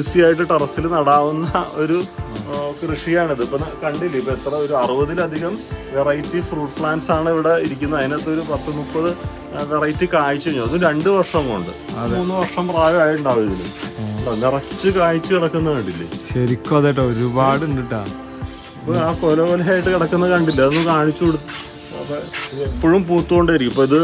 Easy ആയിട്ട് ടെറസിൽ നടാവുന്ന ഒരു കൃഷിയാണിത്. ഇപ്പം കണ്ടില്ല ഇപ്പം എത്ര ഒരു അറുപതിലധികം വെറൈറ്റി ഫ്രൂട്ട് പ്ലാന്റ്സ് ആണ് ഇവിടെ ഇരിക്കുന്നത്. അതിനകത്ത് ഒരു പത്ത് മുപ്പത് വെറൈറ്റി കായ്ച്ചു കഴിഞ്ഞു. അതും രണ്ട് വർഷം കൊണ്ട്. മൂന്ന് വർഷം പ്രായമായിട്ടുണ്ടാവും ഇതിൽ? നിറച്ച് കായ്ച്ചു കിടക്കുന്ന കണ്ടില്ലേ? ശരിക്കും അതെട്ടോ ഒരുപാട് ഉണ്ട് അപ്പൊ ഇപ്പൊ ആ കൊല കൊലയായിട്ട് കിടക്കുന്നത് കണ്ടില്ല? അതൊന്ന് കാണിച്ചു കൊടുത്തു അപ്പൊ എപ്പോഴും പൂത്തുകൊണ്ടേയിരിക്കും. ഇപ്പൊ ഇത്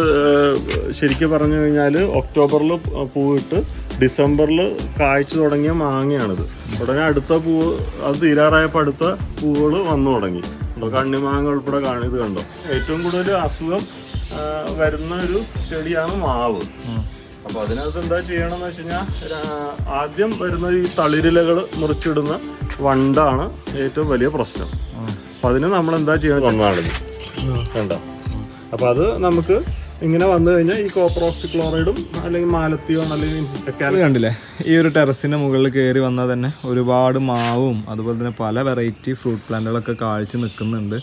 ശരിക്കും പറഞ്ഞു കഴിഞ്ഞാൽ ഒക്ടോബറിൽ പൂവിട്ട് ഡിസംബറിൽ കായ്ച്ചു തുടങ്ങിയ മാങ്ങയാണിത്. ഉടനെ അടുത്ത പൂവ് അത് തീരാറായപ്പോൾ അടുത്ത പൂവുകൾ വന്നു തുടങ്ങി. കണ്ടോ കണ്ണിമാങ്ങ ഉൾപ്പെടെ കാണിത് കണ്ടോ? ഏറ്റവും കൂടുതൽ അസുഖം വരുന്ന ഒരു ചെടിയാണ് മാവ്. അപ്പൊ അതിനകത്ത് എന്താ ചെയ്യണമെന്ന് വെച്ച് കഴിഞ്ഞാൽ ആദ്യം വരുന്ന ഈ തളിരിലകൾ മുറിച്ചിടുന്ന വണ്ടാണ് ഏറ്റവും വലിയ പ്രശ്നം. അപ്പൊ അതിന് നമ്മൾ എന്താ ചെയ്യണം ഒന്നാണിത് കണ്ടോ? അപ്പൊ അത് നമുക്ക് ഇങ്ങനെ വന്നു കഴിഞ്ഞാൽ ഈ കോപ്പറോക്സി ക്ലോറൈഡും അല്ലെങ്കിൽ മാലത്തിയോ അല്ലെങ്കിൽ കണ്ടില്ലേ? ഈ ഒരു ടെറസിന്റെ മുകളിൽ കയറി വന്നാൽ തന്നെ ഒരുപാട് മാവും അതുപോലെ തന്നെ പല വെറൈറ്റി ഫ്രൂട്ട് പ്ലാന്റുകളൊക്കെ കാഴ്ച നിൽക്കുന്നുണ്ട്.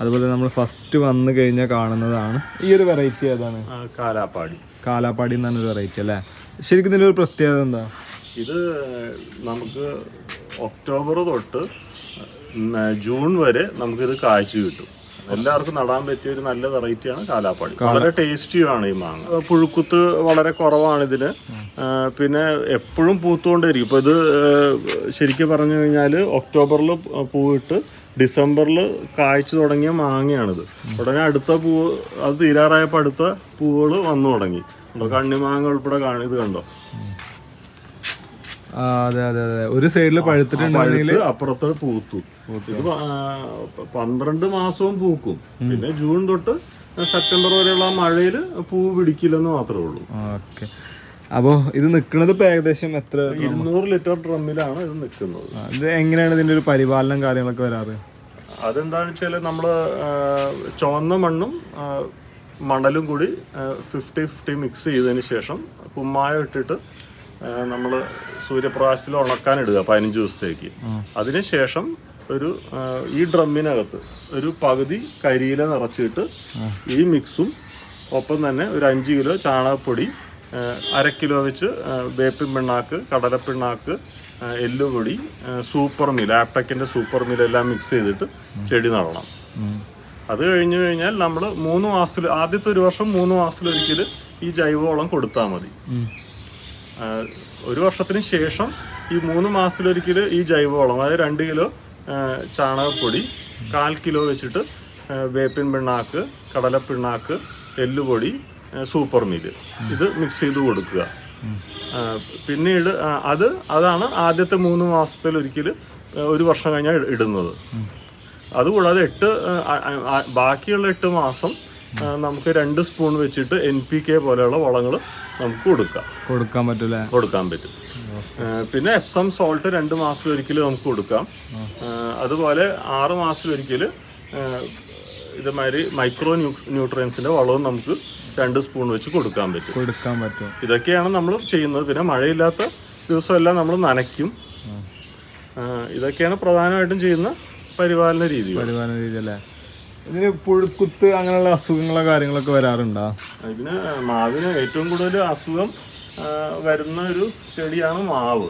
അതുപോലെ നമ്മൾ ഫസ്റ്റ് വന്നു കഴിഞ്ഞാൽ കാണുന്നതാണ് ഈ ഒരു വെറൈറ്റി ഏതാണ്? കാലാപ്പാടി. കാലാപ്പാടി എന്ന് പറഞ്ഞൊരു വെറൈറ്റി അല്ലേ? ശരിക്കും ഇതിന്റെ ഒരു പ്രത്യേകത എന്താ? ഇത് നമുക്ക് ഒക്ടോബർ തൊട്ട് ജൂൺ വരെ നമുക്കിത് കാഴ്ച കിട്ടും. എല്ലാവർക്കും നടാൻ പറ്റിയ ഒരു നല്ല വെറൈറ്റിയാണ് കാലാപ്പാടി. വളരെ ടേസ്റ്റിയുമാണ് ഈ മാങ്ങ. പുഴുക്കുത്ത് വളരെ കുറവാണ് ഇതിന് പിന്നെ എപ്പോഴും പൂത്തുകൊണ്ടേയിരിക്കും. ഇപ്പൊ ഇത് ശരിക്കും പറഞ്ഞു കഴിഞ്ഞാൽ ഒക്ടോബറിൽ പൂവിട്ട് ഡിസംബറിൽ കായ്ച്ചു തുടങ്ങിയ മാങ്ങയാണിത്. ഉടനെ അടുത്ത പൂവ് അത് തീരാറായപ്പോൾ അടുത്ത പൂവുകൾ വന്നു തുടങ്ങി. കണ്ണിമാങ്ങ ഉൾപ്പെടെ ഇത് കണ്ടോ? അതെ അതെ അതെ. ഒരു സൈഡിൽ പഴുത്തിട്ടുണ്ടെങ്കിൽ പഴുത്ത് അപ്പുറത്ത് പൂത്തു. ഇത് പന്ത്രണ്ട് മാസവും പൂക്കും. പിന്നെ ജൂൺ തൊട്ട് സെപ്റ്റംബർ വരെയുള്ള മഴയിൽ പൂ പിടിക്കില്ലെന്ന് മാത്രമേ ഉള്ളൂ. ഓക്കെ. അപ്പോൾ ഇത് നിൽക്കുന്നത് ഇപ്പൊ ഏകദേശം എത്ര ഇരുന്നൂറ് ലിറ്റർ ഡ്രമ്മിലാണ് ഇത് നിൽക്കുന്നത്. ഇത് എങ്ങനെയാണ് ഇതിന്റെ ഒരു പരിപാലനം കാര്യങ്ങളൊക്കെ വരാറ്? അതെന്താണെന്ന് വെച്ചാൽ നമ്മൾ ചുവന്ന മണ്ണും മണലും കൂടി ഫിഫ്റ്റി ഫിഫ്റ്റി മിക്സ് ചെയ്തതിന് ശേഷം കുമ്മായം ഇട്ടിട്ട് നമ്മൾ സൂര്യപ്രകാശത്തിൽ ഉണക്കാൻ ഇടുക പതിനഞ്ച് ദിവസത്തേക്ക്. അതിനുശേഷം ഒരു ഈ ഡ്രമ്മിനകത്ത് ഒരു പകുതി കരിയില നിറച്ചിട്ട് ഈ മിക്സും ഒപ്പം തന്നെ ഒരു അഞ്ച് കിലോ ചാണകപ്പൊടി അര കിലോ വെച്ച് വേപ്പിൻ പിണ്ണാക്ക് കടലപ്പിണ്ണാക്ക് എല്ലുപൊടി സൂപ്പർ മിൽ ആപ്ടക്കിന്റെ സൂപ്പർ മിൽ എല്ലാം മിക്സ് ചെയ്തിട്ട് ചെടി നടണം. അത് കഴിഞ്ഞു കഴിഞ്ഞാൽ നമ്മൾ മൂന്ന് മാസത്തിൽ ആദ്യത്തെ ഒരു വർഷം മൂന്ന് മാസത്തിലൊരിക്കൽ ഈ ജൈവവളം കൊടുത്താൽ മതി. ഒരു വർഷത്തിന് ശേഷം ഈ മൂന്ന് മാസത്തിലൊരിക്കൽ ഈ ജൈവവളം അതായത് രണ്ട് കിലോ ചാണകപ്പൊടി കാൽ കിലോ വെച്ചിട്ട് വേപ്പിൻ പിണ്ണാക്ക് കടല പിണ്ണാക്ക് എല്ലുപൊടി സൂപ്പർ മീൽ ഇത് മിക്സ് ചെയ്ത് കൊടുക്കുക. പിന്നീട് അത് അതാണ് ആദ്യത്തെ മൂന്ന് മാസത്തിൽ ഒരിക്കൽ ഒരു വർഷം കഴിഞ്ഞാൽ ഇടുന്നത്. അതുകൂടാതെ എട്ട് ബാക്കിയുള്ള എട്ട് മാസം നമുക്ക് രണ്ട് സ്പൂൺ വെച്ചിട്ട് എൻ പി കെ പോലെയുള്ള വളങ്ങൾ നമുക്ക് കൊടുക്കാം. കൊടുക്കാൻ പറ്റൂലേ? കൊടുക്കാൻ പറ്റും. പിന്നെ എപ്സം സോൾട്ട് രണ്ട് മാസം മാസത്തിലൊരിക്കൽ നമുക്ക് കൊടുക്കാം. അതുപോലെ ആറ് മാസം മാസത്തിലൊരിക്കൽ ഇതുമാതിരി മൈക്രോ ന്യൂ ന്യൂട്രിയൻസിന്റെ വളവും നമുക്ക് രണ്ട് സ്പൂൺ വെച്ച് കൊടുക്കാൻ പറ്റും. കൊടുക്കാൻ പറ്റും. ഇതൊക്കെയാണ് നമ്മൾ ചെയ്യുന്നത്. പിന്നെ മഴയില്ലാത്ത ദിവസമെല്ലാം നമ്മൾ നനയ്ക്കും. ഇതൊക്കെയാണ് പ്രധാനമായിട്ടും ചെയ്യുന്ന പരിപാലന രീതി പരിപാലന രീതി അല്ലേ ഇതിന് പുഴുക്കുത്ത് അങ്ങനെയുള്ള അസുഖങ്ങളോ കാര്യങ്ങളൊക്കെ വരാറുണ്ടോ? ഇതിന് മാവിന് ഏറ്റവും കൂടുതൽ അസുഖം വരുന്ന ഒരു ചെടിയാണ് മാവ്.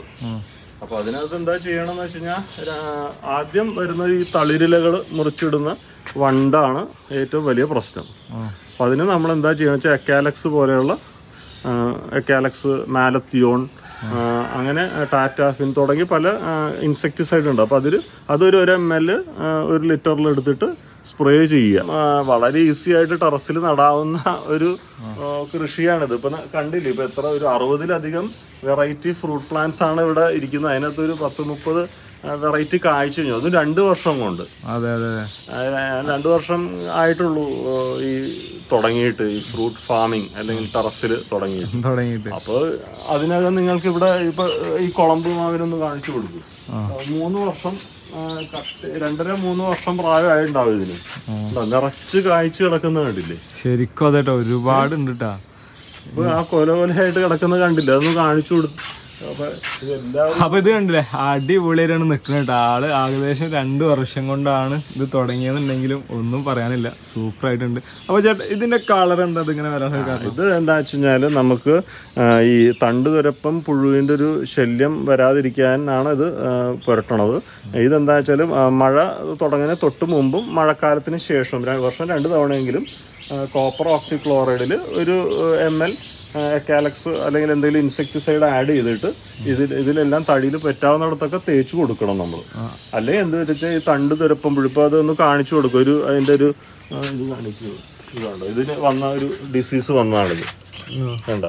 അപ്പൊ അതിനകത്ത് എന്താ ചെയ്യണമെന്ന് വെച്ച് കഴിഞ്ഞാൽ ആദ്യം വരുന്ന ഈ തളിരിലകൾ മുറിച്ചിടുന്ന വണ്ടാണ് ഏറ്റവും വലിയ പ്രശ്നം. അപ്പൊ അതിന് നമ്മൾ എന്താ ചെയ്യണം വെച്ചാൽ എക്കാലക്സ് പോലെയുള്ള എക്കാലക്സ് മാലത്തിയോൺ അങ്ങനെ ടാറ്റാഫിൻ തുടങ്ങി പല ഇൻസെക്ടിസൈഡ് ഉണ്ട്. അപ്പോൾ അതിൽ അതൊരു ഒരു എം എൽ ഒരു ലിറ്ററിൽ എടുത്തിട്ട് സ്പ്രേ ചെയ്യുക. വളരെ ഈസി ആയിട്ട് ടെറസിൽ നടാവുന്ന ഒരു കൃഷിയാണിത്. ഇപ്പം കണ്ടില്ലേ ഇപ്പം എത്ര ഒരു അറുപതിലധികം വെറൈറ്റി ഫ്രൂട്ട് പ്ലാന്റ്സ് ആണ് ഇവിടെ ഇരിക്കുന്നത്. അതിനകത്ത് ഒരു പത്ത് മുപ്പത് വെറൈറ്റി കാഴ്ച കഴിഞ്ഞു. അതും രണ്ട് വർഷം കൊണ്ട്. അതെ അതെ രണ്ട് വർഷം ആയിട്ടുള്ളൂ ഈ തുടങ്ങിയിട്ട് ഈ ഫ്രൂട്ട് ഫാമിംഗ് അല്ലെങ്കിൽ ടെറസിൽ തുടങ്ങിയിട്ട്. തുടങ്ങിയിട്ട്. അപ്പോൾ അതിനകം നിങ്ങൾക്ക് ഇവിടെ ഇപ്പൊ ഈ കുളമ്പ് മാവിനൊന്ന് കാണിച്ചു കൊടുക്കും. മൂന്ന് വർഷം രണ്ടര മൂന്ന് വർഷം പ്രായമായിട്ടുണ്ടാവും ഇതിന് ഉണ്ടോ? നിറച്ച് കായ്ച്ചു കിടക്കുന്ന കണ്ടില്ലേ? ശരിക്കും അതെട്ടോ ഒരുപാട് ഉണ്ട് ആ കൊല കൊലയായിട്ട് കിടക്കുന്ന കണ്ടില്ല? അതൊന്ന് കാണിച്ചു കൊടു അപ്പൊ ഇത് കണ്ടില്ലേ? അടിപൊളിയായിട്ടാണ് നിക്കുന്നത് കേട്ടോ. ആൾ ഏകദേശം രണ്ട് വർഷം കൊണ്ടാണ് ഇത് തുടങ്ങിയതെന്നുണ്ടെങ്കിലും ഒന്നും പറയാനില്ല. സൂപ്പർ ആയിട്ടുണ്ട് അപ്പൊ ചേട്ടാ ഇതിന്റെ കളർ എന്താ? ഇങ്ങനെ വരാൻ ഇത് എന്താ വെച്ച് കഴിഞ്ഞാൽ നമുക്ക് ഈ തണ്ട് തുരപ്പം പുഴുവിന്റെ ഒരു ശല്യം വരാതിരിക്കാനാണ് ഇത് പുരട്ടണത്. ഇതെന്താ വെച്ചാൽ മഴ തുടങ്ങുന്ന തൊട്ട് മുമ്പും മഴക്കാലത്തിന് ശേഷം വർഷം രണ്ട് തവണയെങ്കിലും കോപ്പർ ഓക്സിക്ലോറൈഡിൽ ഒരു എം എൽ കാലക്സ് അല്ലെങ്കിൽ എന്തെങ്കിലും ഇൻസെക്ടിസൈഡ് ആഡ് ചെയ്തിട്ട് ഇതിൽ ഇതിലെല്ലാം തടിയിൽ പറ്റാവുന്നിടത്തൊക്കെ തേച്ച് കൊടുക്കണം നമ്മൾ അല്ലെങ്കിൽ എന്ത് വെച്ചാൽ ഈ തണ്ട് തുരപ്പുമ്പോൾ ഇപ്പോൾ അതൊന്ന് കാണിച്ചു കൊടുക്കും. ഒരു അതിന്റെ ഒരു ഇത് ഇതുണ്ടോ ഇതിന് വന്ന ഒരു ഡിസീസ് വന്നതാണിത്. വേണ്ട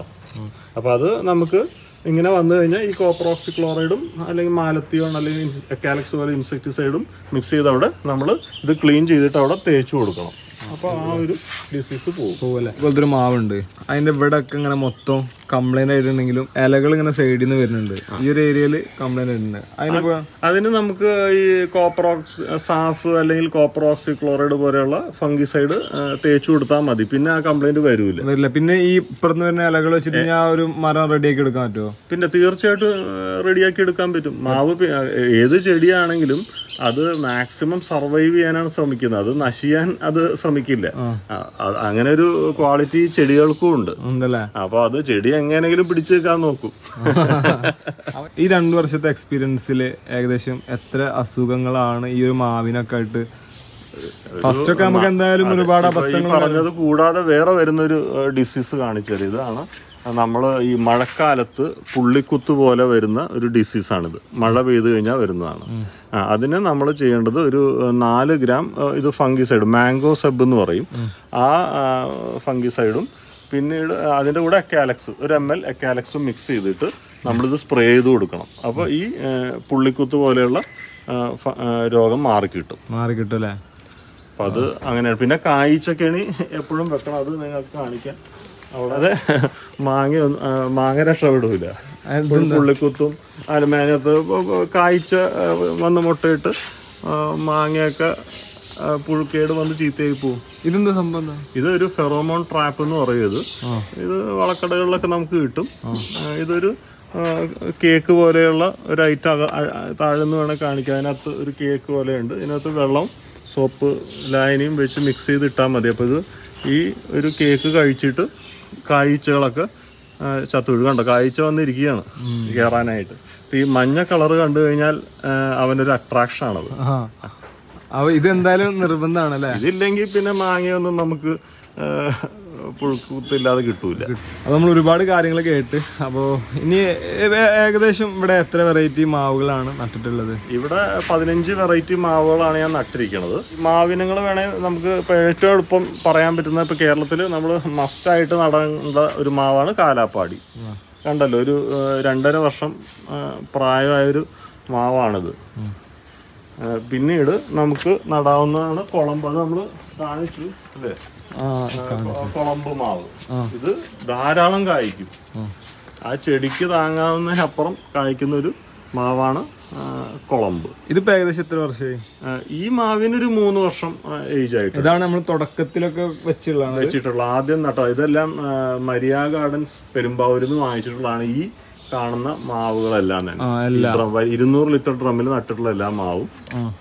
അപ്പോൾ അത് നമുക്ക് ഇങ്ങനെ വന്നു കഴിഞ്ഞാൽ ഈ കോപ്രോക്സി ക്ലോറൈഡും അല്ലെങ്കിൽ മാലത്തിയോൺ അല്ലെങ്കിൽ കാലക്സ് പോലെ ഇൻസെക്ടിസൈഡും മിക്സ് ചെയ്ത് അവിടെ നമ്മൾ ഇത് ക്ലീൻ ചെയ്തിട്ട് അവിടെ തേച്ച് കൊടുക്കണം. അപ്പോൾ ആ ഒരു ഡിസീസ് പോകും ഒരു മാവുണ്ട്. അതിന്റെ ഇവിടെ ഒക്കെ ഇങ്ങനെ മൊത്തം കംപ്ലൈന്റ് ആയിട്ടുണ്ടെങ്കിലും ഇലകൾ ഇങ്ങനെ സൈഡിൽ നിന്ന് വരുന്നുണ്ട്. ഈ ഒരു ഏരിയയിൽ കംപ്ലൈന്റ് ആയിട്ടുണ്ട്. അതിനിപ്പോ അതിന് നമുക്ക് ഈ കോപ്പറോക്സ് സാഫ് അല്ലെങ്കിൽ കോപ്പറോക്സി ക്ലോറൈഡ് പോലെയുള്ള ഫംഗിസൈഡ് തേച്ചു കൊടുത്താൽ മതി. പിന്നെ ആ കംപ്ലൈന്റ് വരൂല. വരില്ല. പിന്നെ ഈ ഇപ്പുറത്ത് വരുന്ന ഇലകൾ വെച്ചിട്ട് ഞാൻ ഒരു മരം റെഡിയാക്കി എടുക്കാൻ പറ്റുമോ പിന്നെ തീർച്ചയായിട്ടും റെഡിയാക്കി എടുക്കാൻ പറ്റും. മാവ് ഏത് ചെടിയാണെങ്കിലും അത് മാക്സിമം സർവൈവ് ചെയ്യാനാണ് ശ്രമിക്കുന്നത്. അത് നശിയാൻ അത് ശ്രമിക്കില്ല. അങ്ങനെ ഒരു ക്വാളിറ്റി ചെടികൾക്കും ഉണ്ട്. അപ്പൊ അത് ചെടി എങ്ങനെയെങ്കിലും പിടിച്ചു വെക്കാൻ നോക്കും. ഈ രണ്ടു വർഷത്തെ എക്സ്പീരിയൻസിൽ ഏകദേശം എത്ര അസുഖങ്ങളാണ് ഈ ഒരു മാവിനൊക്കെ ആയിട്ട്? ഫസ്റ്റ് ഒക്കെ നമുക്ക് എന്തായാലും ഒരുപാട് അബദ്ധങ്ങൾ പറഞ്ഞത് കൂടാതെ വേറെ വരുന്നൊരു ഡിസീസ് കാണിച്ചത്. ഇതാണ് നമ്മൾ ഈ മഴക്കാലത്ത് പുള്ളിക്കുത്ത് പോലെ വരുന്ന ഒരു ഡിസീസാണിത് മഴ പെയ്തു കഴിഞ്ഞാൽ വരുന്നതാണ്. അതിന് നമ്മൾ ചെയ്യേണ്ടത് ഒരു നാല് ഗ്രാം ഇത് ഫംഗിസൈഡ് മാംഗോ സബ് എന്ന് പറയും. ആ ഫംഗിസൈഡും പിന്നീട് അതിന്റെ കൂടെ എക്കാലക്സ് ഒരു എം എൽ എക്കാലക്സും മിക്സ് ചെയ്തിട്ട് നമ്മളിത് സ്പ്രേ ചെയ്ത് കൊടുക്കണം. അപ്പോൾ ഈ പുള്ളിക്കുത്ത് പോലെയുള്ള രോഗം മാറിക്കിട്ടും മാറി കിട്ടും അല്ലേ? അപ്പോൾ അത് അങ്ങനെയാണ്. പിന്നെ കായ്ച്ചക്കണി എപ്പോഴും വെക്കണം. അത് നിങ്ങൾക്ക് കാണിക്കാം. അവിടെ മാങ്ങ മാങ്ങ രക്ഷപ്പെടൂല. പുള്ളിക്കുത്തും അലുമേനത്ത് കായ്ച്ച വന്ന് മുട്ടയിട്ട് മാങ്ങയൊക്കെ പുഴുക്കേട് വന്ന് ചീത്തയായി പോവും. ഇതെന്താ സംബന്ധം ഇതൊരു ഫെറോമോൺ ട്രാപ്പ് എന്ന് പറയുന്നത് ഇത്. വളക്കടകളിലൊക്കെ നമുക്ക് കിട്ടും. ഇതൊരു കേക്ക് പോലെയുള്ള ഒരു ഐറ്റം താഴെന്ന് വേണേൽ കാണിക്കാം. അതിനകത്ത് ഒരു കേക്ക് പോലെയുണ്ട്. ഇതിനകത്ത് വെള്ളം സോപ്പ് ലായനിയും വെച്ച് മിക്സ് ചെയ്ത് ഇട്ടാൽ മതി. അപ്പോൾ ഇത് ഈ ഒരു കേക്ക് കഴിച്ചിട്ട് കായ്ച്ചകളൊക്കെ ആ, ചത്തു വീഴും കണ്ടോ? കായ്ച്ച വന്നിരിക്കുകയാണ് കയറാനായിട്ട് ഈ മഞ്ഞ കളറ് കണ്ടു കഴിഞ്ഞാൽ അവന്റെ അവനൊരു അട്രാക്ഷൻ ആണത്. ഇതെന്തായാലും നിർബന്ധമാണല്ലേ? ഇതില്ലെങ്കിൽ പിന്നെ മാങ്ങയൊന്നും നമുക്ക് പുഴുക്കുത്തില്ലാതെ കിട്ടൂല. അപ്പൊ നമ്മൾ ഒരുപാട് കാര്യങ്ങൾ കേട്ട്. അപ്പോൾ ഇനി ഏകദേശം ഇവിടെ എത്ര വെറൈറ്റി മാവുകളാണ് നട്ടിട്ടുള്ളത്? ഇവിടെ പതിനഞ്ച് വെറൈറ്റി മാവുകളാണ് ഞാൻ നട്ടിരിക്കുന്നത് മാവിനങ്ങൾ വേണേൽ നമുക്ക് ഇപ്പോൾ ഏറ്റവും എളുപ്പം പറയാൻ പറ്റുന്ന ഇപ്പോൾ കേരളത്തിൽ നമ്മൾ മസ്റ്റായിട്ട് നടേണ്ട ഒരു മാവാണ് കാലാപ്പാടി. കണ്ടല്ലോ ഒരു രണ്ടര വർഷം പ്രായമായൊരു മാവാണിത്. പിന്നീട് നമുക്ക് നടാവുന്നതാണ് കുളമ്പ്. അത് നമ്മൾ കാണിച്ചു അല്ലേ കുളമ്പ് മാവ്. ഇത് ധാരാളം കായ്ക്കും. ആ. ചെടിക്ക് താങ്ങാവുന്നതിനപ്പുറം കായ്ക്കുന്ന ഒരു മാവാണ് കുളമ്പ്. ഇതിപ്പോ ഏകദേശം എത്ര വർഷമായി? ഈ മാവിനൊരു മൂന്ന് വർഷം ഏജ് ആയിട്ട് ഇതാണ് നമ്മൾ തുടക്കത്തിലൊക്കെ വെച്ചിട്ടുള്ള വെച്ചിട്ടുള്ള ആദ്യം നട്ടോ ഇതെല്ലാം മരിയ ഗാർഡൻസ് പെരുമ്പാവൂരിൽ നിന്ന് വാങ്ങിച്ചിട്ടുള്ളതാണ് ഈ കാണുന്ന മാവുകളെല്ലാം തന്നെ. ഇരുന്നൂറ് ലിറ്റർ ഡ്രമ്മിൽ നട്ടിട്ടുള്ള എല്ലാ മാവും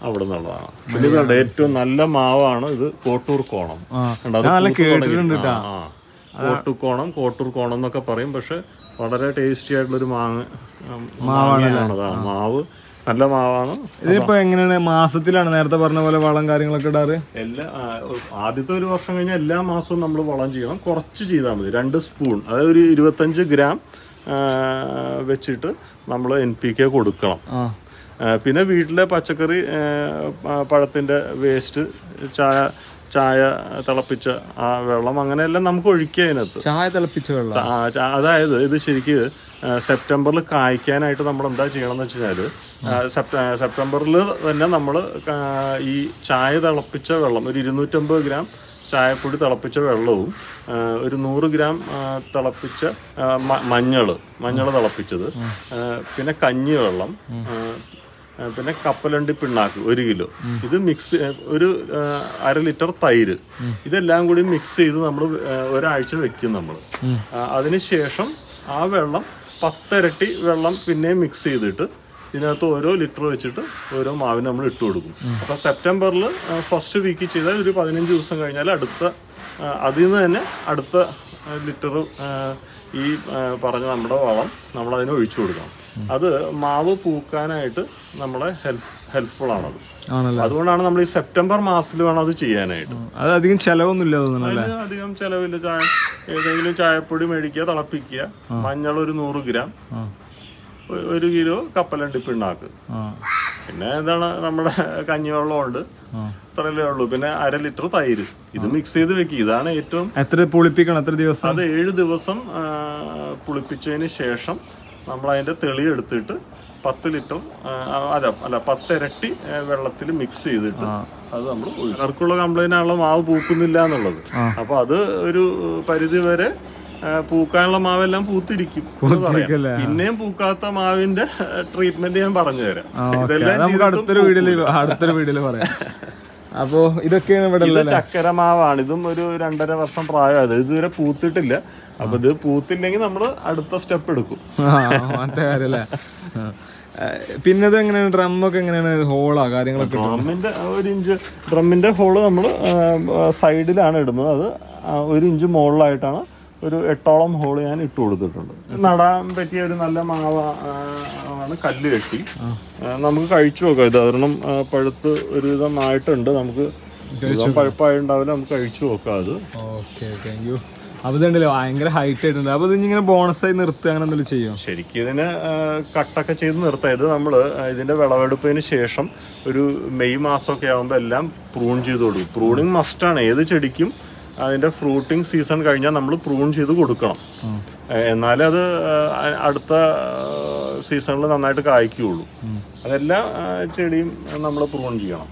അവിടെ നിന്നുള്ളതാണ്. പിന്നെ ഏറ്റവും നല്ല മാവാണ് ഇത് കോട്ടൂർ കോണം. കോട്ടൂർ കോണം കോട്ടൂർ കോണം എന്നൊക്കെ പറയും. പക്ഷെ വളരെ ടേസ്റ്റി ആയിട്ടുള്ള ഒരു മാങ്ങ മാവാണ് മാവ് നല്ല മാവാണ്. ഇതിപ്പോ എങ്ങനെയാണ്? മാസത്തിലാണ് നേരത്തെ പറഞ്ഞ പോലെ വളം കാര്യങ്ങളൊക്കെ ഇടാറ്? എല്ലാ ആദ്യത്തെ ഒരു വർഷം കഴിഞ്ഞാൽ എല്ലാ മാസവും നമ്മൾ വളം ചെയ്യണം. കുറച്ച് ചെയ്താൽ മതി. രണ്ട് സ്പൂൺ. അതായത് ഒരു ഇരുപത്തഞ്ച് ഗ്രാം വെച്ചിട്ട് നമ്മൾ എൻ പി കെ കൊടുക്കണം. പിന്നെ വീട്ടിലെ പച്ചക്കറി പഴത്തിന്റെ വേസ്റ്റ് ചായ ചായ തിളപ്പിച്ച ആ വെള്ളം അങ്ങനെയെല്ലാം നമുക്ക് ഒഴിക്കുക അതിനകത്ത്. ചായ തിളപ്പിച്ച വെള്ളം. അതായത് ഇത് ശരിക്ക് സെപ്റ്റംബറിൽ കായ്ക്കാനായിട്ട് നമ്മൾ എന്താ ചെയ്യണമെന്ന് വെച്ച് കഴിഞ്ഞാൽ സെപ്റ്റംബറിൽ തന്നെ നമ്മൾ ഈ ചായ തിളപ്പിച്ച വെള്ളം ഒരു ഇരുന്നൂറ്റമ്പത് ഗ്രാം ചായപ്പൊടി തിളപ്പിച്ച വെള്ളവും ഒരു നൂറ് ഗ്രാം തിളപ്പിച്ച മഞ്ഞൾ മഞ്ഞൾ തിളപ്പിച്ചത് പിന്നെ കഞ്ഞി വെള്ളം പിന്നെ കപ്പലണ്ടി പിണ്ണാക്ക് ഒരു കിലോ. ഇത് മിക്സ് ഒരു അര ലിറ്റർ തൈര്. ഇതെല്ലാം കൂടി മിക്സ് ചെയ്ത് നമ്മൾ ഒരാഴ്ച വെക്കും നമ്മൾ അതിനുശേഷം ആ വെള്ളം പത്തരട്ടി വെള്ളം പിന്നെയും മിക്സ് ചെയ്തിട്ട് ഇതിനകത്ത് ഓരോ ലിറ്റർ വെച്ചിട്ട് ഓരോ മാവിന് നമ്മൾ ഇട്ട് കൊടുക്കും. അപ്പോൾ സെപ്റ്റംബറിൽ ഫസ്റ്റ് വീക്ക് ചെയ്താൽ ഒരു പതിനഞ്ച് ദിവസം കഴിഞ്ഞാൽ അടുത്ത അതിൽ നിന്ന് തന്നെ അടുത്ത ലിറ്റർ ഈ പറഞ്ഞ നമ്മുടെ വളം നമ്മൾ അതിന് ഒഴിച്ചു കൊടുക്കണം. അത് മാവ് പൂക്കാനായിട്ട് നമ്മളെ ഹെൽപ്പ് ഹെൽപ്ഫുൾ ആണത്. അതുകൊണ്ടാണ് നമ്മൾ ഈ സെപ്റ്റംബർ മാസത്തിൽ വേണം അത് ചെയ്യാനായിട്ട്. അത് അധികം ചെലവൊന്നുമില്ല അധികം ചെലവില്ല. ചായ ഏതെങ്കിലും ചായപ്പൊടി മേടിക്കുക തിളപ്പിക്കുക. മഞ്ഞൾ ഒരു നൂറ് ഗ്രാം. ഒരു കിലോ കപ്പലണ്ടി പിണ്ണാക്ക് പിന്നെ എന്താണ് നമ്മുടെ കഞ്ഞിവെള്ളം ഉണ്ട് ആ. ഇത്രയല്ലേ ഉള്ളൂ. പിന്നെ അര ലിറ്റർ തൈര്. ഇത് മിക്സ് ചെയ്ത് വെക്കുക ഇതാണ് ഏറ്റവും എത്ര പുളിപ്പിക്കണം? എത്ര ദിവസം? അത് ഏഴ് ദിവസം പുളിപ്പിച്ചതിന് ശേഷം നമ്മൾ അതിന്റെ തെളി എടുത്തിട്ട് പത്ത് ലിറ്റർ അല്ല അല്ല പത്തിരട്ടി വെള്ളത്തിൽ മിക്സ് ചെയ്തിട്ട് അത് നമ്മൾ ഇവർക്കുള്ള കംപ്ലൈന്റ് ആണല്ലോ മാവ് പൂക്കുന്നില്ല എന്നുള്ളത്. അപ്പൊ അത് ഒരു പരിധി വരെ പൂക്കാനുള്ള മാവെല്ലാം പൂത്തിരിക്കും? പിന്നെയും പൂക്കാത്ത മാവിന്റെ ട്രീറ്റ്മെന്റ് ഞാൻ പറഞ്ഞു തരാം. ഇതെല്ലാം അടുത്തൊരു അടുത്തൊരു പറയാം. അപ്പോ ഇതൊക്കെയാണ് ഇവിടെ ഇത് ഉള്ളത് ചക്കര മാവാണ്. ഇതും ഒരു രണ്ടര വർഷം പ്രായമായത് ഇതുവരെ പൂത്തിട്ടില്ല. അപ്പൊ ഇത് പൂത്തില്ലെങ്കിൽ നമ്മൾ അടുത്ത സ്റ്റെപ്പ് എടുക്കും. പിന്നെ ഇത് എങ്ങനെയാണ്? ഡ്രമ്മൊക്കെ എങ്ങനെയാണ്? ഹോളാ കാര്യങ്ങളൊക്കെ ഡ്രമ്മിന്റെ ഒരു ഇഞ്ച് ഡ്രമ്മിന്റെ ഹോൾ നമ്മൾ സൈഡിലാണ് ഇടുന്നത്. അത് ഒരു ഇഞ്ച് മുകളിലായിട്ടാണ് ഒരു എട്ടോളം ഹോൾ ഞാൻ ഇട്ട് കൊടുത്തിട്ടുണ്ട്. നടാൻ പറ്റിയ ഒരു നല്ല മാവ ആണ് കല്ല് കെട്ടി. നമുക്ക് കഴിച്ചു നോക്കാം. ഇത് കാരണം പഴുത്ത് ഒരുവിധം ആയിട്ടുണ്ട്. നമുക്ക് പഴുപ്പായിട്ടുണ്ടാവില്ല നമുക്ക് കഴിച്ചു നോക്കാം അത്. ഓക്കെ താങ്ക് യു അപ്പൊ ഇതുണ്ടല്ലോ ഭയങ്കര ഹൈറ്റ് ആയിട്ടുണ്ട്. അപ്പൊ ഇത് ഇങ്ങനെ ബോണസായി നിർത്തുക അങ്ങനെ എന്തെങ്കിലും ചെയ്യും? ശരിക്കും ഇതിന് കട്ടൊക്കെ ചെയ്ത് നിർത്താം. ഇത് നമ്മൾ ഇതിന്റെ വിളവെടുപ്പതിന് ശേഷം ഒരു മെയ് മാസമൊക്കെ ആകുമ്പോൾ എല്ലാം പ്രൂൺ ചെയ്ത് കൊടുക്കും. പ്രൂണിങ് മസ്റ്റാണ് ഏത് ചെടിക്കും അതിന്റെ ഫ്രൂട്ടിങ് സീസൺ കഴിഞ്ഞാൽ നമ്മൾ പ്രൂൺ ചെയ്ത് കൊടുക്കണം. എന്നാലേ അത് അടുത്ത സീസണിൽ നന്നായിട്ട് കായ്ക്കുകയുള്ളൂ. അതെല്ലാം ചെടിയും നമ്മൾ പ്രൂൺ ചെയ്യണം.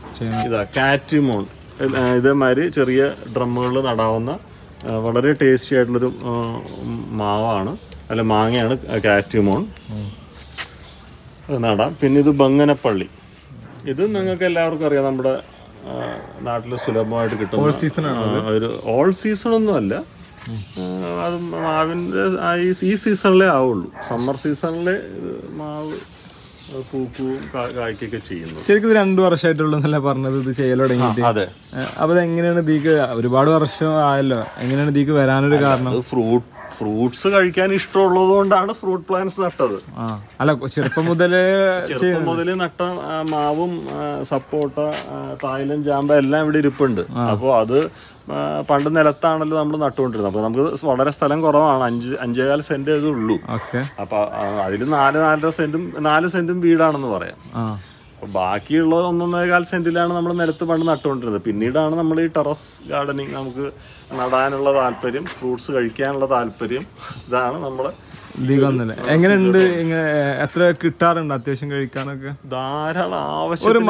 ഇതാ കാറ്റിമോൺ. ഇതേമാതിരി ചെറിയ ഡ്രമ്മുകളിൽ നടാവുന്ന വളരെ ടേസ്റ്റി ആയിട്ടുള്ളൊരു മാവാണ്. അല്ല മാങ്ങയാണ് കാറ്റിമോൺ. നടാം. പിന്നെ ഇത് ബങ്ങനപ്പള്ളി. ഇത് നിങ്ങൾക്ക് എല്ലാവർക്കും അറിയാം നമ്മുടെ നാട്ടിൽ സുലഭമായിട്ട് കിട്ടുന്ന ഒരു ഓൾ സീസൺ ഒന്നും അല്ല. അത് മാവിന്റെ ഈ- സീസണിലേ ആവുള്ളൂ. സമ്മർ സീസണിലെ മാവ് പൂക്കുകയും ചെയ്യുന്നു ശരിക്കും ഇത് രണ്ടു വർഷമായിട്ടുള്ളൂ പറഞ്ഞത്? ഇത് ചെയ്യൽ തുടങ്ങിയിട്ട്. അതെ. അപ്പൊ എങ്ങനെയാണ് ദീക്ക് ഒരുപാട് വർഷം ആയല്ലോ. എങ്ങനെയാണ് ദീക്ക് വരാനൊരു കാരണം? ഫ്രൂട്ട് ഫ്രൂട്ട്സ് കഴിക്കാൻ ഇഷ്ടമുള്ളത് കൊണ്ടാണ് ഫ്രൂട്ട് പ്ലാന്റ്സ് നട്ടത്. അല്ല ചെറുപ്പം മുതലേ ചെറുപ്പം മുതലേ നട്ട മാവും സപ്പോട്ട ആ, ചാമ്പ ജാമ്പ എല്ലാം ഇവിടെ ഇരിപ്പുണ്ട്. അപ്പോൾ അത് പണ്ട് നിലത്താണല്ലോ നമ്മൾ നട്ടുകൊണ്ടിരുന്നത്. അപ്പോൾ നമുക്ക് വളരെ സ്ഥലം കുറവാണ്. അഞ്ച് അഞ്ചേകാൽ സെന്റ് ഇതേ ഉള്ളൂ. ഓക്കെ. അപ്പോൾ അതിൽ നാല് നാലര സെന്റും നാല് സെന്റും വീടാണെന്ന് പറയാം. ബാക്കിയുള്ള ഒന്നൊന്നേകാൽ സെന്റിലാണ് നമ്മൾ നിലത്ത് പണ്ട് നട്ടുകൊണ്ടിരുന്നത്. പിന്നീടാണ് നമ്മൾ ഈ ടെറസ് ഗാർഡനിങ് നമുക്ക് നടാനുള്ള താല്പര്യം ഫ്രൂട്ട്സ് കഴിക്കാനുള്ള താല്പര്യം. ഇതാണ് നമ്മൾ എങ്ങനെയുണ്ട്? എത്ര കിട്ടാറുണ്ട് അത്യാവശ്യം കഴിക്കാനൊക്കെ? ധാരാളം ആവശ്യം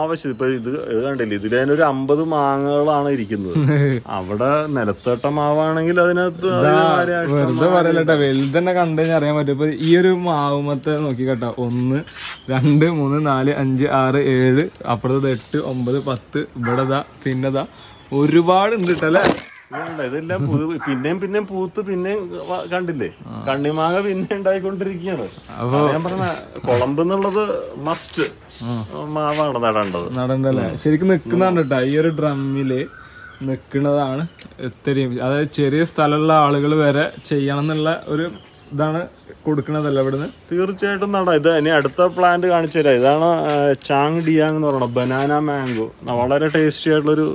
ആവശ്യം ഇപ്പൊ ഇത് ഇത് കണ്ടില്ലേ? ഇതിൽ തന്നെ ഒരു അമ്പത് മാങ്ങകളാണ് ഇരിക്കുന്നത്. അവിടെ നിലത്തോട്ട മാവാണെങ്കിൽ അതിനകത്ത് വെറുതെ പറയലട്ടെ. വലുതന്നെ കണ്ടു കഴിഞ്ഞാൽ അറിയാൻ പറ്റും. ഇപ്പൊ ഈ ഒരു മാവുമത്തെ നോക്കി കേട്ടോ ഒന്ന് രണ്ട് മൂന്ന് നാല് അഞ്ച് ആറ് ഏഴ് അപ്പുറത്തത് എട്ട് ഒമ്പത് പത്ത് ഇവിടെതാ പിന്നെതാ. ഒരുപാടുണ്ട് കേട്ടല്ലേ ഇതെല്ലാം പിന്നെയും പിന്നെയും പൂത്ത് പിന്നെയും കണ്ടില്ലേ? കണ്ണിമാങ്ങ പിന്നെ ഉണ്ടായിക്കൊണ്ടിരിക്കുകയാണ്. ഞാൻ പറഞ്ഞ കുളമ്പ് എന്നുള്ളത് മസ്റ്റ് മാവാണ് നടേണ്ടത് നടണ്ടല്ലേ? ശരിക്കും നിക്കുന്നതാണ് കേട്ടോ. ഈ ഒരു ഡ്രമ്മിൽ നിക്കുന്നതാണ് ഇത്രയും. അതായത് ചെറിയ സ്ഥലമുള്ള ആളുകൾ വരെ ചെയ്യണം എന്നുള്ള ഒരു ഇതാണ് കൊടുക്കണതല്ല ഇവിടുന്ന്? തീർച്ചയായിട്ടും നടാം. ഇത് ഇനി അടുത്ത പ്ലാന്റ് കാണിച്ചു തരാം. ഇതാണ് ചാങ് ഡിയാങ് എന്ന് പറയുന്നത് ബനാന മാംഗോ വളരെ ടേസ്റ്റി ആയിട്ടുള്ളൊരു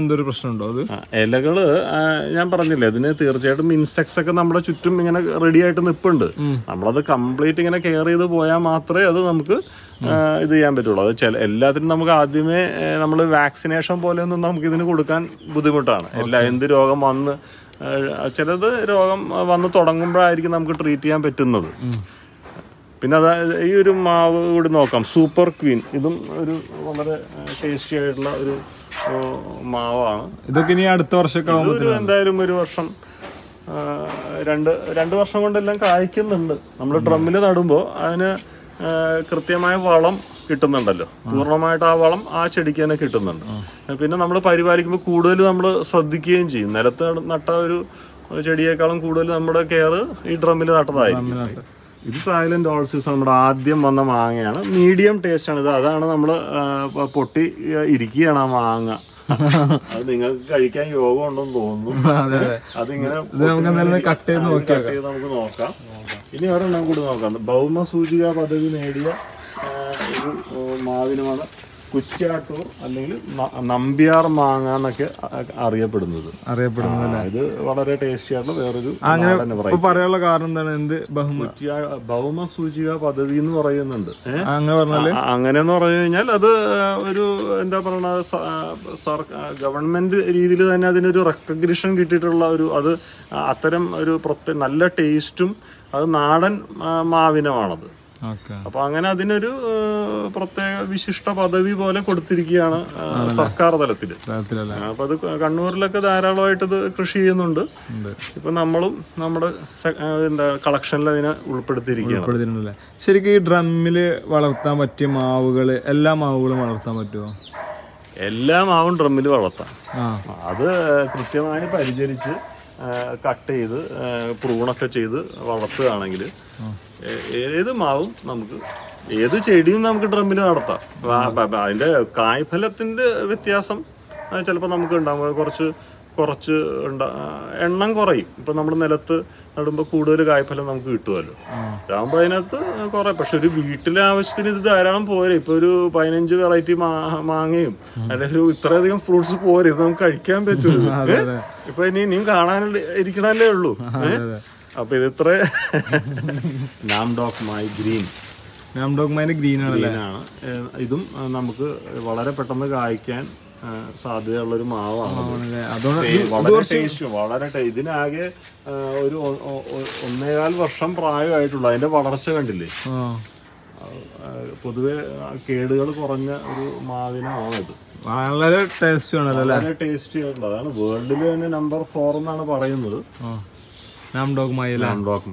എന്തൊരു പ്രശ്നമുണ്ടോ അത്? ഇലകൾ ഞാൻ പറഞ്ഞില്ലേ ഇതിന് തീർച്ചയായിട്ടും ഇൻസെക്ട്സ് ഒക്കെ നമ്മുടെ ചുറ്റും ഇങ്ങനെ റെഡി ആയിട്ട് നിപ്പുണ്ട്. നമ്മളത് കംപ്ലീറ്റ് ഇങ്ങനെ കെയർ ചെയ്ത് പോയാൽ മാത്രമേ അത് നമുക്ക് ഇത് ചെയ്യാൻ പറ്റുള്ളൂ. അത് ചില എല്ലാത്തിനും നമുക്ക് ആദ്യമേ നമ്മൾ വാക്സിനേഷൻ പോലെയൊന്നും നമുക്ക് ഇതിന് കൊടുക്കാൻ ബുദ്ധിമുട്ടാണ്. എല്ലാ എന്ത് രോഗം വന്ന് ചിലത് രോഗം വന്ന് തുടങ്ങുമ്പോഴായിരിക്കും നമുക്ക് ട്രീറ്റ് ചെയ്യാൻ പറ്റുന്നത്. പിന്നെ അതാ ഈ ഒരു മാവ് കൂടി നോക്കാം. സൂപ്പർ ക്വീൻ ഇതും ഒരു വളരെ ടേസ്റ്റി ആയിട്ടുള്ള ഒരു മാവാണ്. ഇതൊക്കെ ഇനി അടുത്ത വർഷമൊക്കെ ഒരു എന്തായാലും ഒരു വർഷം രണ്ട് രണ്ട് വർഷം കൊണ്ടെല്ലാം കായ്ക്കുന്നുണ്ട്. നമ്മൾ ഡ്രമ്മിൽ നടുമ്പോൾ അതിന് കൃത്യമായ വളം കിട്ടുന്നുണ്ടല്ലോ. പൂർണമായിട്ട് ആ വളം ആ ചെടിക്ക് തന്നെ കിട്ടുന്നുണ്ട്. പിന്നെ നമ്മൾ പരിപാലിക്കുമ്പോൾ കൂടുതൽ നമ്മൾ ശ്രദ്ധിക്കുകയും ചെയ്യും. നിലത്ത് നട്ട ഒരു ചെടിയേക്കാളും കൂടുതൽ നമ്മുടെ കെയർ ഈ ഡ്രമ്മിൽ നട്ടതായിരിക്കും. ഇത് തായ്ലൻഡ് ഓൾസീസ് നമ്മുടെ ആദ്യം വന്ന മാങ്ങയാണ്. മീഡിയം ടേസ്റ്റ് ആണ് ഇത്. അതാണ് നമ്മൾ പൊട്ടി ഇരിക്കുകയാണ് ആ മാങ്ങ. അത് നിങ്ങൾക്ക് കഴിക്കാൻ യോഗം ഉണ്ടെന്ന് തോന്നുന്നു. അതിങ്ങനെ കട്ട് ചെയ്ത് നമുക്ക് നോക്കാം. ഇനി ഒരെണ്ണം കൂടി നോക്കാം. ഭൗമ സൂചിക പദവി നേടിയ ഒരു മാവിനുമാണ് കുച്ചാട്ടൂർ അല്ലെങ്കിൽ നമ്പ്യാർ മാങ്ങ എന്നൊക്കെ അറിയപ്പെടുന്നത്. അറിയപ്പെടുന്നത് ഇത് വളരെ ടേസ്റ്റി ആയിട്ടുള്ള വേറൊരു അങ്ങനെ പറയാനുള്ള കാരണം എന്താണ്? എന്ത് ഭൗമ സൂചിക പദവി എന്ന് പറയുന്നുണ്ട്. അങ്ങനെ പറഞ്ഞാൽ? അങ്ങനെ അങ്ങനെയെന്ന് പറഞ്ഞു കഴിഞ്ഞാൽ അത് ഒരു എന്താ പറയണ ഗവൺമെന്റ് രീതിയിൽ തന്നെ അതിനൊരു റെക്കഗ്നിഷൻ കിട്ടിയിട്ടുള്ള ഒരു അത് അത്തരം ഒരു പ്രത്യേക നല്ല ടേസ്റ്റും അത് നാടൻ മാവിനമാണത്. അപ്പൊ അങ്ങനെ അതിനൊരു പ്രത്യേക വിശിഷ്ട പദവി പോലെ കൊടുത്തിരിക്കുകയാണ് സർക്കാർ തലത്തിൽ അപ്പൊ അത് കണ്ണൂരിലൊക്കെ ധാരാളമായിട്ട് ഇത് കൃഷി ചെയ്യുന്നുണ്ട്. ഇപ്പൊ നമ്മളും നമ്മുടെ എന്താ കളക്ഷനിൽ അതിനെ ഉൾപ്പെടുത്തിയിരിക്കുകയാണ്. ശരിക്കും ഈ ഡ്രമ്മിൽ വളർത്താൻ പറ്റിയ മാവുകൾ എല്ലാ മാവുകളും വളർത്താൻ പറ്റുമോ എല്ലാ മാവും ഡ്രമ്മിൽ വളർത്താം. അത് കൃത്യമായി പരിചരിച്ച് കട്ട് ചെയ്ത് പ്രൂണൊക്കെ ചെയ്ത് വളർത്തുകയാണെങ്കിൽ ഏത് മാവും നമുക്ക് ഏത് ചെടിയും നമുക്ക് ഡ്രമ്മിൽ നടത്താം. അതിന്റെ കായ്ഫലത്തിന്റെ വ്യത്യാസം ചിലപ്പോൾ നമുക്ക് ഉണ്ടാകും കുറച്ച് കുറച്ച് ഉണ്ടാ എണ്ണം കുറയും. ഇപ്പൊ നമ്മൾ നിലത്ത് നടുമ്പോൾ കൂടുതൽ കായ്ഫലം നമുക്ക് കിട്ടുമല്ലോ ഇതാകുമ്പോൾ അതിനകത്ത് കുറെ പക്ഷെ ഒരു വീട്ടിലെ ആവശ്യത്തിന് ഇത് ധാരാളം പോരെ. ഇപ്പൊ ഒരു പതിനഞ്ച് വെറൈറ്റി മാങ്ങയും അല്ലെങ്കിൽ ഒരു ഇത്രയധികം ഫ്രൂട്ട്സ് പോരെ. ഇത് നമുക്ക് കഴിക്കാൻ പറ്റൂ? ഇപ്പൊ ഇനി ഇനിയും കാണാൻ ഇരിക്കണല്ലേ ഉള്ളൂ. അപ്പൊ ഇത് ഇത്ര നാം ഡോക്ക് മൈ ഗ്രീൻ. നാം ഡോഗ്മാന്റെ ഗ്രീൻ ആണ് ഗ്രീനാണ്. ഇതും നമുക്ക് വളരെ പെട്ടെന്ന് കായ്ക്കാൻ സാധ്യതയുള്ള ഒരു മാവാണ് വളരെ ഇതിനാകെ ഒരു ഒന്നേകാൽ വർഷം പ്രായമായിട്ടുള്ള. അതിന്റെ വളർച്ച കണ്ടില്ലേ? പൊതുവെ കേടുകൾ കുറഞ്ഞ ഒരു മാവിനാണിത് വളരെ ടേസ്റ്റി ആണ് വളരെ ടേസ്റ്റി ആയിട്ടുള്ള അതാണ് വേൾഡിൽ തന്നെ നമ്പർ ഫോർ എന്നാണ് പറയുന്നത്. ആ. നാം ഡോഗ്മായി അല്ലേ ഡോക്ക്